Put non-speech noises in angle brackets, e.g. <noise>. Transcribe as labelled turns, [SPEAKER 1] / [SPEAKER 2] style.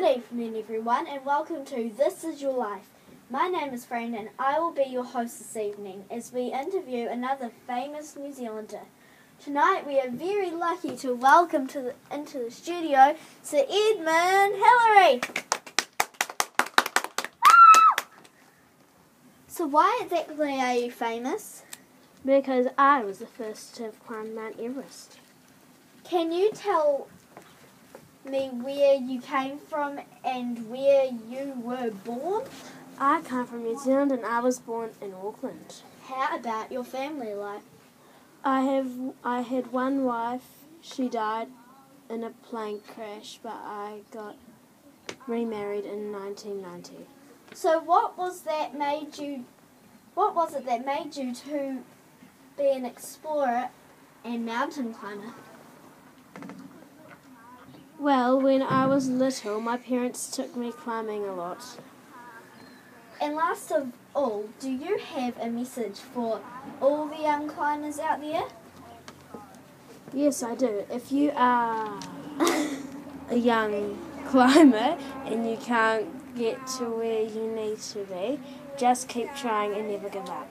[SPEAKER 1] Good evening, everyone, and welcome to This Is Your Life. My name is Fran, and I will be your host this evening as we interview another famous New Zealander. Tonight, we are very lucky to welcome to the, into the studio Sir Edmund Hillary. Ah! So, why exactly are you famous?
[SPEAKER 2] Because I was the first to have climbed Mount Everest.
[SPEAKER 1] Can you tell me where you came from and where you were born?
[SPEAKER 2] I come from New Zealand and I was born in Auckland.
[SPEAKER 1] How about your family life?
[SPEAKER 2] I have I had one wife. She died in a plane crash, but I got remarried in 1990.
[SPEAKER 1] So, what was that made you? What was it that made you to be an explorer and mountain climber?
[SPEAKER 2] Well, when I was little, my parents took me climbing a lot.
[SPEAKER 1] And last of all, do you have a message for all the young climbers out there?
[SPEAKER 2] Yes, I do. If you are <laughs> a young climber and you can't get to where you need to be, just keep trying and never give up.